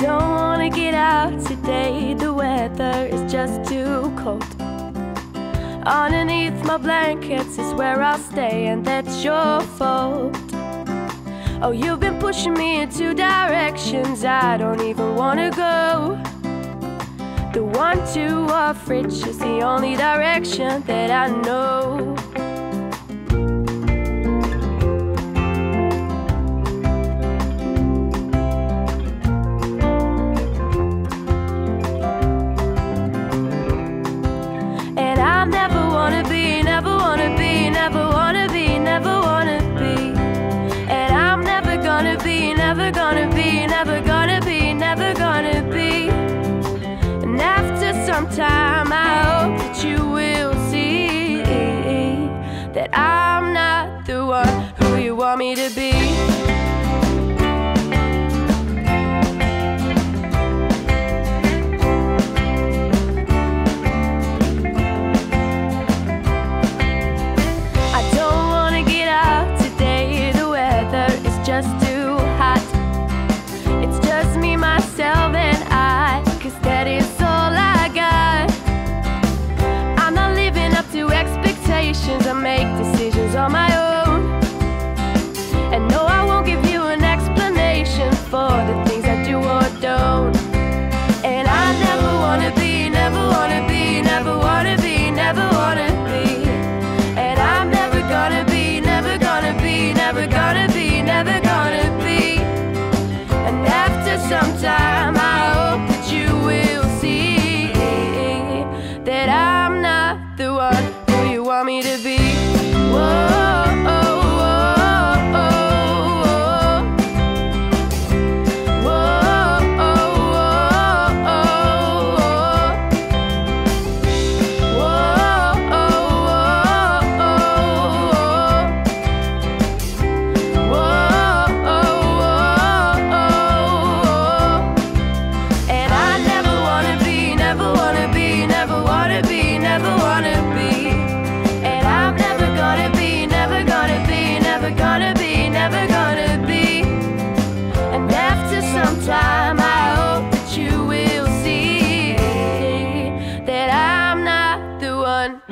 don't wanna get out today, the weather is just too cold. Underneath my blankets is where I'll stay, and that's your fault. Oh, you've been pushing me in two directions I don't even wanna go. The one, two, of fridge is the only direction that I know. I'm not the one who you want me to be. me to be one.